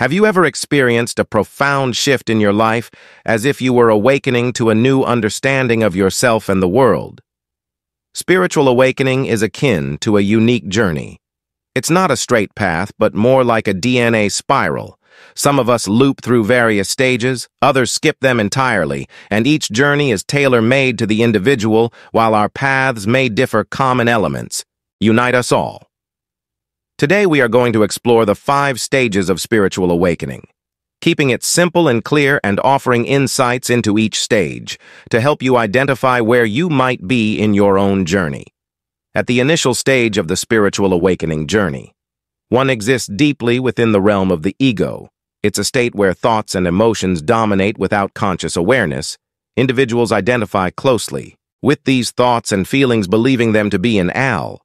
Have you ever experienced a profound shift in your life as if you were awakening to a new understanding of yourself and the world? Spiritual awakening is akin to a unique journey. It's not a straight path, but more like a DNA spiral. Some of us loop through various stages, others skip them entirely, and each journey is tailor-made to the individual, while our paths may differ common elements. Unite us all. Today we are going to explore the five stages of spiritual awakening, keeping it simple and clear and offering insights into each stage to help you identify where you might be in your own journey. At the initial stage of the spiritual awakening journey, one exists deeply within the realm of the ego. It's a state where thoughts and emotions dominate without conscious awareness. Individuals identify closely with these thoughts and feelings believing them to be an al,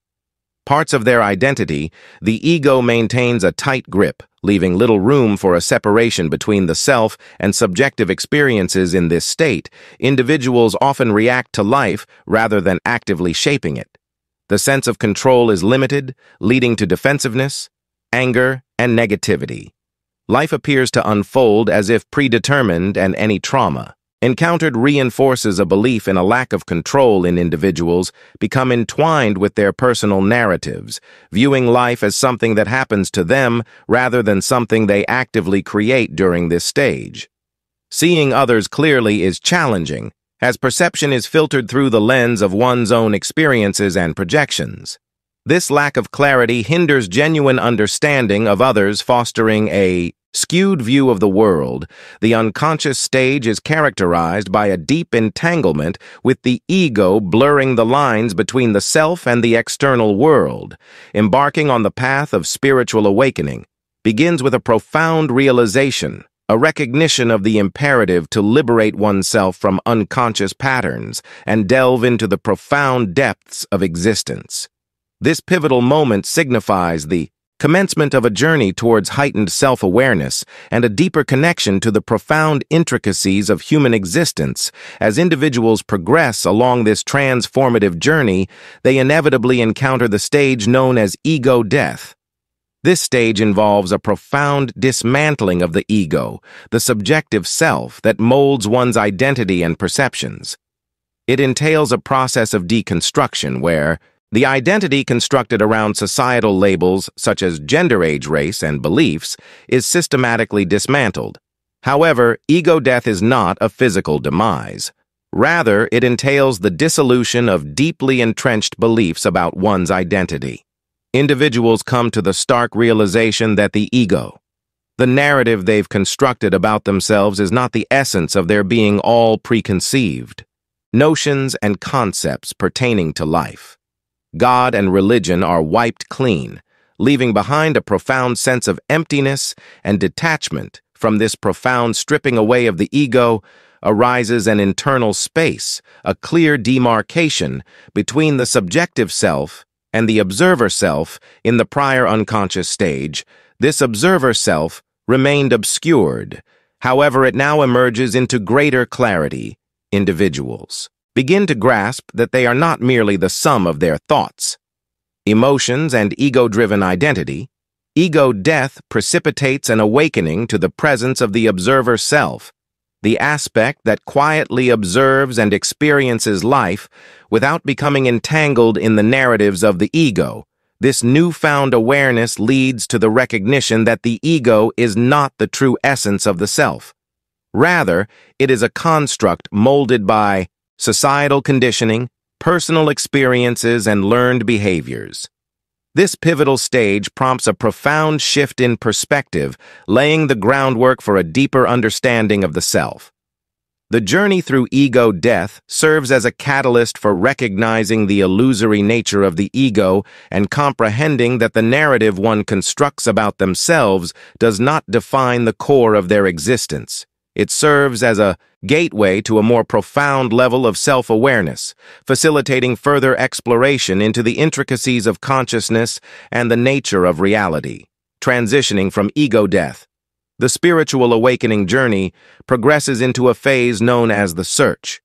parts of their identity, the ego maintains a tight grip, leaving little room for a separation between the self and subjective experiences in this state. Individuals often react to life rather than actively shaping it. The sense of control is limited, leading to defensiveness, anger, and negativity. Life appears to unfold as if predetermined and any trauma encountered reinforces a belief in a lack of control in individuals become entwined with their personal narratives, viewing life as something that happens to them rather than something they actively create during this stage. Seeing others clearly is challenging, as perception is filtered through the lens of one's own experiences and projections. This lack of clarity hinders genuine understanding of others fostering a skewed view of the world, the unconscious stage is characterized by a deep entanglement with the ego blurring the lines between the self and the external world. Embarking on the path of spiritual awakening begins with a profound realization, a recognition of the imperative to liberate oneself from unconscious patterns and delve into the profound depths of existence. This pivotal moment signifies the commencement of a journey towards heightened self-awareness and a deeper connection to the profound intricacies of human existence. As individuals progress along this transformative journey, they inevitably encounter the stage known as ego death. This stage involves a profound dismantling of the ego, the subjective self that molds one's identity and perceptions. It entails a process of deconstruction where, the identity constructed around societal labels such as gender, age, race, and beliefs is systematically dismantled. However, ego death is not a physical demise. Rather, it entails the dissolution of deeply entrenched beliefs about one's identity. Individuals come to the stark realization that the ego, the narrative they've constructed about themselves is not the essence of their being all preconceived, notions and concepts pertaining to life. God and religion are wiped clean, leaving behind a profound sense of emptiness and detachment from this profound stripping away of the ego arises an internal space, a clear demarcation between the subjective self and the observer self in the prior unconscious stage. This observer self remained obscured. However, it now emerges into greater clarity, individuals begin to grasp that they are not merely the sum of their thoughts. Emotions and ego-driven identity, ego death precipitates an awakening to the presence of the observer self, the aspect that quietly observes and experiences life without becoming entangled in the narratives of the ego. This newfound awareness leads to the recognition that the ego is not the true essence of the self. Rather, it is a construct molded by societal conditioning, personal experiences, and learned behaviors. This pivotal stage prompts a profound shift in perspective, laying the groundwork for a deeper understanding of the self. The journey through ego death serves as a catalyst for recognizing the illusory nature of the ego and comprehending that the narrative one constructs about themselves does not define the core of their existence. It serves as a gateway to a more profound level of self-awareness, facilitating further exploration into the intricacies of consciousness and the nature of reality, transitioning from ego death. The spiritual awakening journey progresses into a phase known as the search.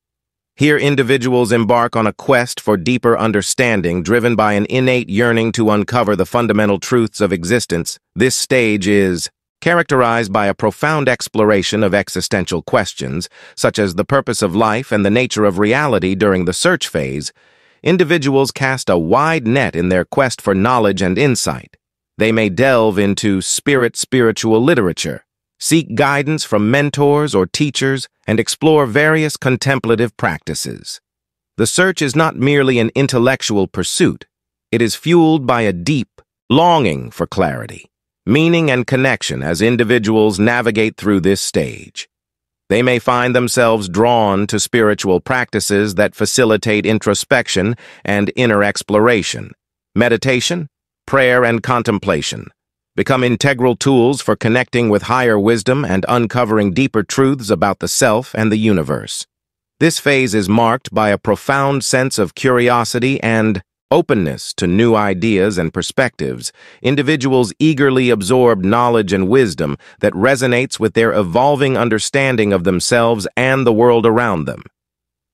Here individuals embark on a quest for deeper understanding driven by an innate yearning to uncover the fundamental truths of existence. This stage is characterized by a profound exploration of existential questions, such as the purpose of life and the nature of reality during the search phase, individuals cast a wide net in their quest for knowledge and insight. They may delve into spirit spiritual literature, seek guidance from mentors or teachers, and explore various contemplative practices. The search is not merely an intellectual pursuit. It is fueled by a deep longing for clarity meaning and connection as individuals navigate through this stage. They may find themselves drawn to spiritual practices that facilitate introspection and inner exploration. Meditation, prayer, and contemplation become integral tools for connecting with higher wisdom and uncovering deeper truths about the self and the universe. This phase is marked by a profound sense of curiosity and openness to new ideas and perspectives, individuals eagerly absorb knowledge and wisdom that resonates with their evolving understanding of themselves and the world around them.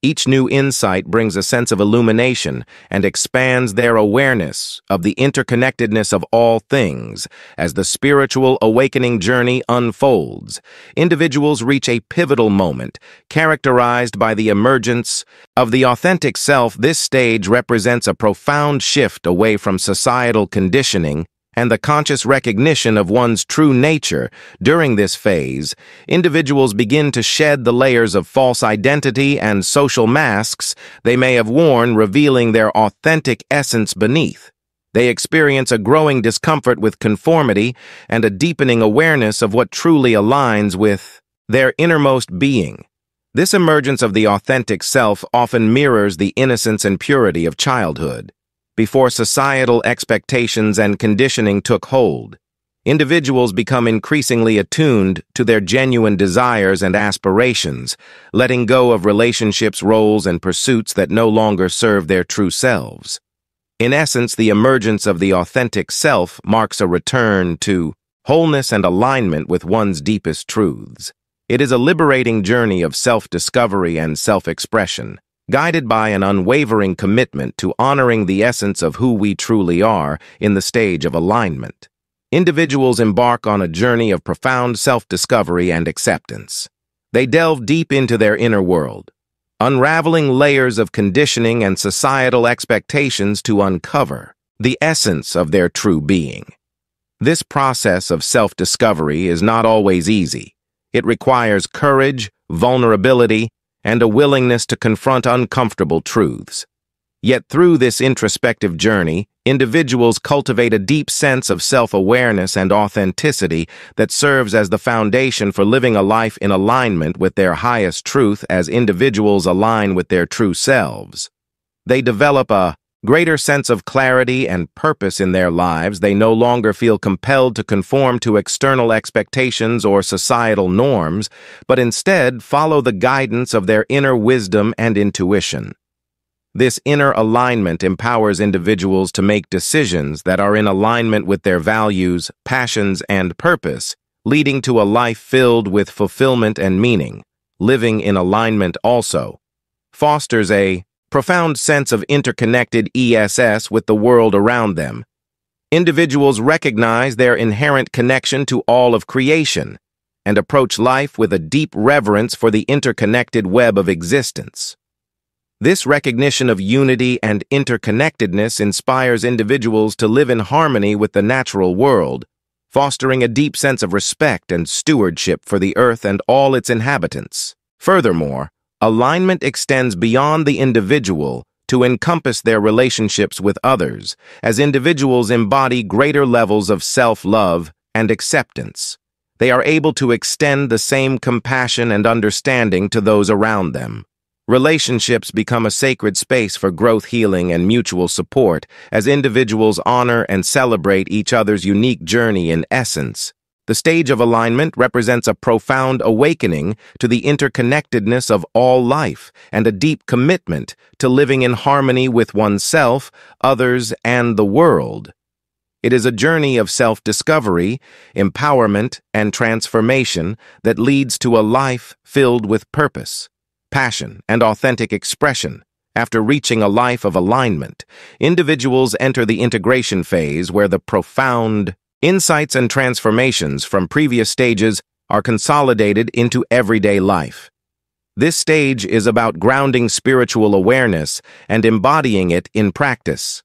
Each new insight brings a sense of illumination and expands their awareness of the interconnectedness of all things. As the spiritual awakening journey unfolds, individuals reach a pivotal moment characterized by the emergence of the authentic self. This stage represents a profound shift away from societal conditioning and the conscious recognition of one's true nature, during this phase, individuals begin to shed the layers of false identity and social masks they may have worn, revealing their authentic essence beneath. They experience a growing discomfort with conformity and a deepening awareness of what truly aligns with their innermost being. This emergence of the authentic self often mirrors the innocence and purity of childhood before societal expectations and conditioning took hold. Individuals become increasingly attuned to their genuine desires and aspirations, letting go of relationships, roles, and pursuits that no longer serve their true selves. In essence, the emergence of the authentic self marks a return to wholeness and alignment with one's deepest truths. It is a liberating journey of self-discovery and self-expression, guided by an unwavering commitment to honoring the essence of who we truly are in the stage of alignment. Individuals embark on a journey of profound self-discovery and acceptance. They delve deep into their inner world, unraveling layers of conditioning and societal expectations to uncover the essence of their true being. This process of self-discovery is not always easy. It requires courage, vulnerability, and a willingness to confront uncomfortable truths. Yet through this introspective journey, individuals cultivate a deep sense of self-awareness and authenticity that serves as the foundation for living a life in alignment with their highest truth as individuals align with their true selves. They develop a greater sense of clarity and purpose in their lives, they no longer feel compelled to conform to external expectations or societal norms, but instead follow the guidance of their inner wisdom and intuition. This inner alignment empowers individuals to make decisions that are in alignment with their values, passions, and purpose, leading to a life filled with fulfillment and meaning. Living in alignment also fosters a profound sense of interconnected ESS with the world around them. Individuals recognize their inherent connection to all of creation and approach life with a deep reverence for the interconnected web of existence. This recognition of unity and interconnectedness inspires individuals to live in harmony with the natural world, fostering a deep sense of respect and stewardship for the earth and all its inhabitants. Furthermore, Alignment extends beyond the individual to encompass their relationships with others, as individuals embody greater levels of self-love and acceptance. They are able to extend the same compassion and understanding to those around them. Relationships become a sacred space for growth healing and mutual support as individuals honor and celebrate each other's unique journey in essence. The stage of alignment represents a profound awakening to the interconnectedness of all life and a deep commitment to living in harmony with oneself, others, and the world. It is a journey of self-discovery, empowerment, and transformation that leads to a life filled with purpose, passion, and authentic expression. After reaching a life of alignment, individuals enter the integration phase where the profound Insights and transformations from previous stages are consolidated into everyday life. This stage is about grounding spiritual awareness and embodying it in practice.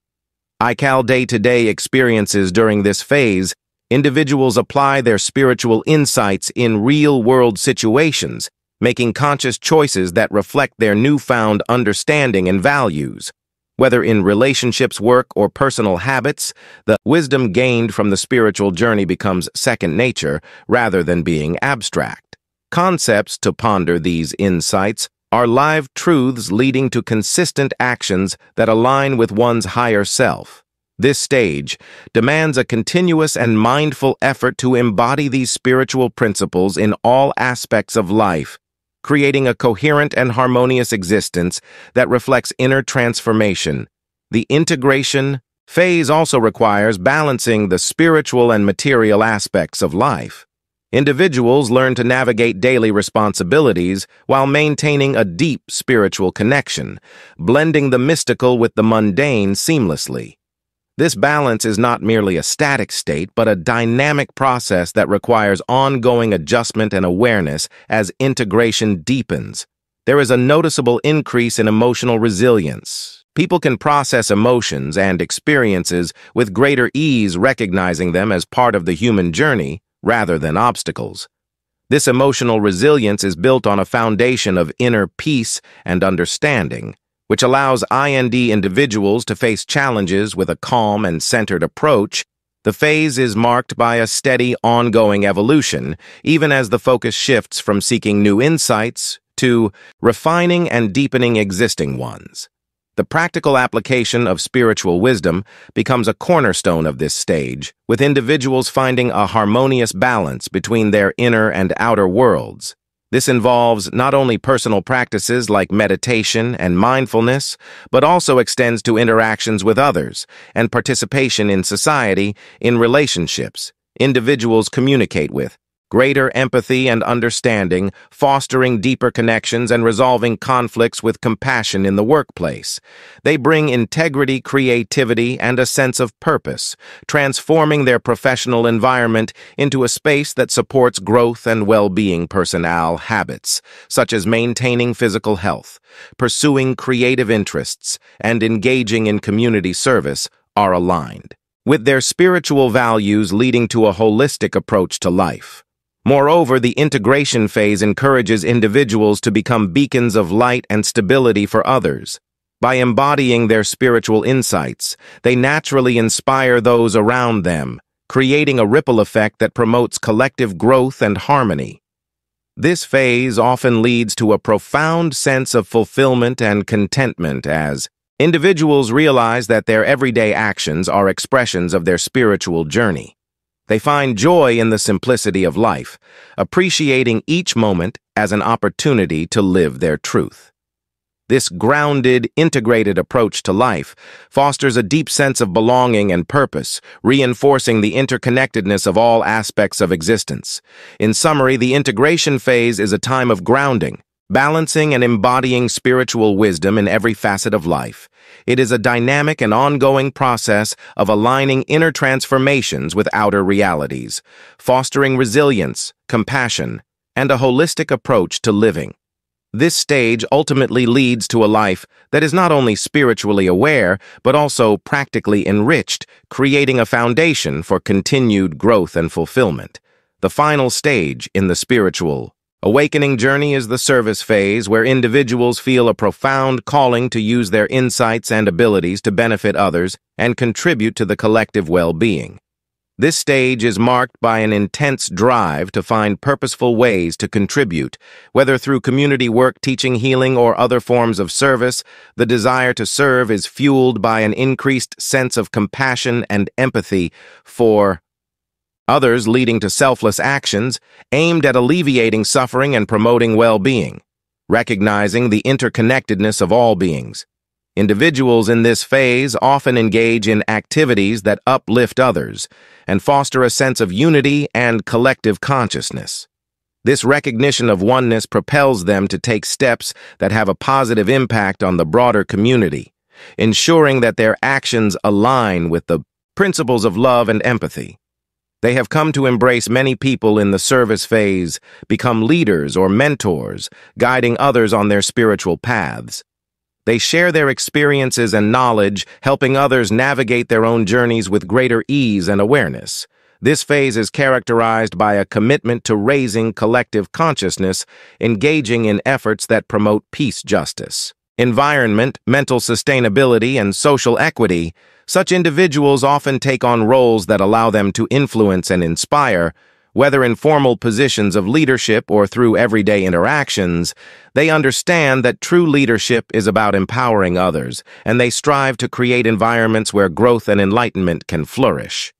ICAL day-to-day experiences during this phase, individuals apply their spiritual insights in real-world situations, making conscious choices that reflect their newfound understanding and values. Whether in relationships, work, or personal habits, the wisdom gained from the spiritual journey becomes second nature rather than being abstract. Concepts to ponder these insights are live truths leading to consistent actions that align with one's higher self. This stage demands a continuous and mindful effort to embody these spiritual principles in all aspects of life, creating a coherent and harmonious existence that reflects inner transformation. The integration phase also requires balancing the spiritual and material aspects of life. Individuals learn to navigate daily responsibilities while maintaining a deep spiritual connection, blending the mystical with the mundane seamlessly. This balance is not merely a static state, but a dynamic process that requires ongoing adjustment and awareness as integration deepens. There is a noticeable increase in emotional resilience. People can process emotions and experiences with greater ease recognizing them as part of the human journey, rather than obstacles. This emotional resilience is built on a foundation of inner peace and understanding, which allows IND individuals to face challenges with a calm and centered approach. The phase is marked by a steady, ongoing evolution, even as the focus shifts from seeking new insights to refining and deepening existing ones. The practical application of spiritual wisdom becomes a cornerstone of this stage, with individuals finding a harmonious balance between their inner and outer worlds. This involves not only personal practices like meditation and mindfulness, but also extends to interactions with others and participation in society in relationships individuals communicate with, greater empathy and understanding, fostering deeper connections and resolving conflicts with compassion in the workplace. They bring integrity, creativity, and a sense of purpose, transforming their professional environment into a space that supports growth and well-being personnel habits, such as maintaining physical health, pursuing creative interests, and engaging in community service, are aligned with their spiritual values leading to a holistic approach to life. Moreover, the integration phase encourages individuals to become beacons of light and stability for others. By embodying their spiritual insights, they naturally inspire those around them, creating a ripple effect that promotes collective growth and harmony. This phase often leads to a profound sense of fulfillment and contentment as individuals realize that their everyday actions are expressions of their spiritual journey. They find joy in the simplicity of life, appreciating each moment as an opportunity to live their truth. This grounded, integrated approach to life fosters a deep sense of belonging and purpose, reinforcing the interconnectedness of all aspects of existence. In summary, the integration phase is a time of grounding, balancing and embodying spiritual wisdom in every facet of life. It is a dynamic and ongoing process of aligning inner transformations with outer realities, fostering resilience, compassion, and a holistic approach to living. This stage ultimately leads to a life that is not only spiritually aware, but also practically enriched, creating a foundation for continued growth and fulfillment. The final stage in the spiritual Awakening journey is the service phase where individuals feel a profound calling to use their insights and abilities to benefit others and contribute to the collective well-being. This stage is marked by an intense drive to find purposeful ways to contribute, whether through community work, teaching, healing, or other forms of service. The desire to serve is fueled by an increased sense of compassion and empathy for others leading to selfless actions aimed at alleviating suffering and promoting well-being, recognizing the interconnectedness of all beings. Individuals in this phase often engage in activities that uplift others and foster a sense of unity and collective consciousness. This recognition of oneness propels them to take steps that have a positive impact on the broader community, ensuring that their actions align with the principles of love and empathy. They have come to embrace many people in the service phase, become leaders or mentors, guiding others on their spiritual paths. They share their experiences and knowledge, helping others navigate their own journeys with greater ease and awareness. This phase is characterized by a commitment to raising collective consciousness, engaging in efforts that promote peace justice. Environment, mental sustainability, and social equity, such individuals often take on roles that allow them to influence and inspire, whether in formal positions of leadership or through everyday interactions, they understand that true leadership is about empowering others, and they strive to create environments where growth and enlightenment can flourish.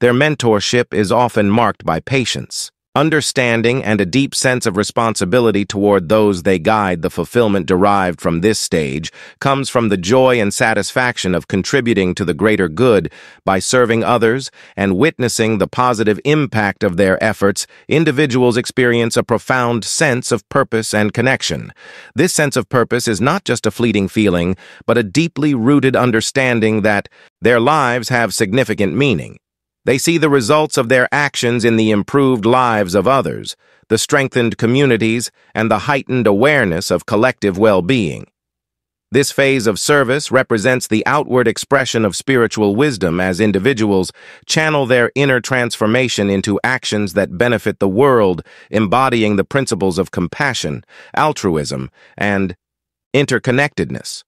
Their mentorship is often marked by patience, understanding, and a deep sense of responsibility toward those they guide. The fulfillment derived from this stage comes from the joy and satisfaction of contributing to the greater good by serving others and witnessing the positive impact of their efforts. Individuals experience a profound sense of purpose and connection. This sense of purpose is not just a fleeting feeling, but a deeply rooted understanding that their lives have significant meaning. They see the results of their actions in the improved lives of others, the strengthened communities, and the heightened awareness of collective well-being. This phase of service represents the outward expression of spiritual wisdom as individuals channel their inner transformation into actions that benefit the world, embodying the principles of compassion, altruism, and interconnectedness.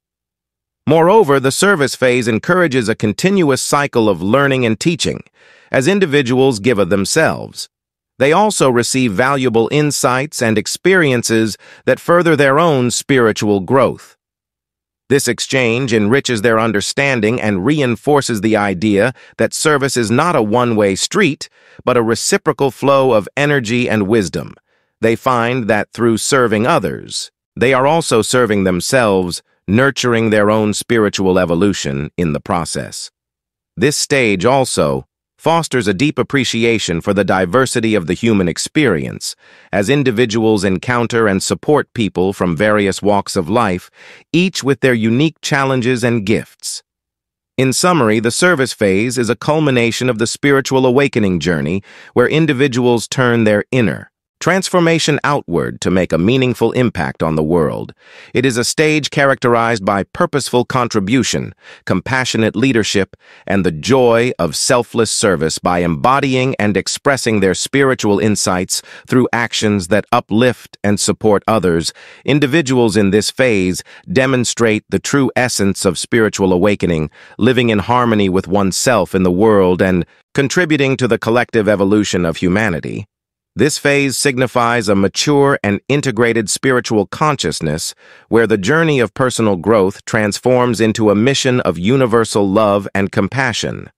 Moreover, the service phase encourages a continuous cycle of learning and teaching, as individuals give of themselves. They also receive valuable insights and experiences that further their own spiritual growth. This exchange enriches their understanding and reinforces the idea that service is not a one-way street, but a reciprocal flow of energy and wisdom. They find that through serving others, they are also serving themselves nurturing their own spiritual evolution in the process. This stage also fosters a deep appreciation for the diversity of the human experience, as individuals encounter and support people from various walks of life, each with their unique challenges and gifts. In summary, the service phase is a culmination of the spiritual awakening journey where individuals turn their inner, Transformation outward to make a meaningful impact on the world. It is a stage characterized by purposeful contribution, compassionate leadership, and the joy of selfless service by embodying and expressing their spiritual insights through actions that uplift and support others. Individuals in this phase demonstrate the true essence of spiritual awakening, living in harmony with oneself in the world and contributing to the collective evolution of humanity. This phase signifies a mature and integrated spiritual consciousness where the journey of personal growth transforms into a mission of universal love and compassion.